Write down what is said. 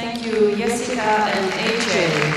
Thank you, Jessica and AJ.